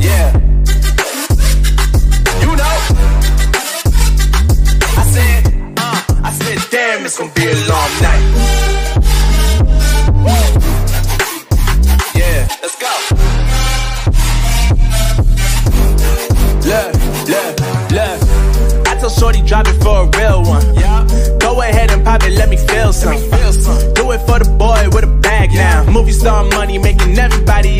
Yeah. You know. I said, uh, I said, damn, it's gonna be a long night. Yeah, let's go. Look, look, look. I told Shorty drop it for a real one. Yeah. Go ahead and pop it, let me feel some. Feel some. Do it for the boy with a bag now. Movie star money making everybody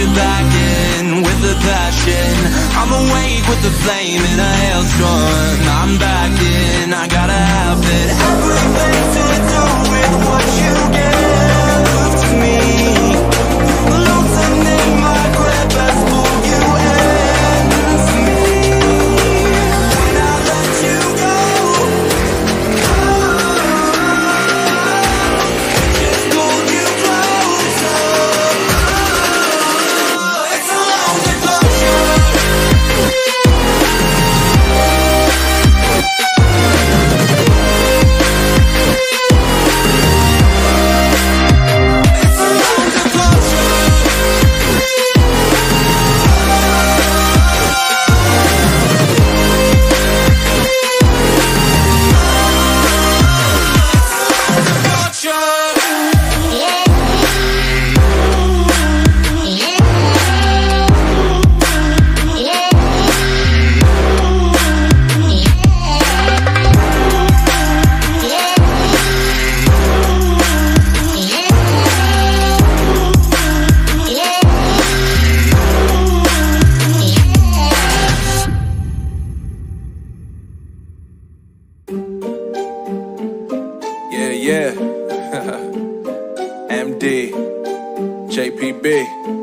You're back in with the passion. I'm awake with the flame in a hailstorm. I'm back in, I gotta have it. Everything to do with what you get Yeah. MD, JPB.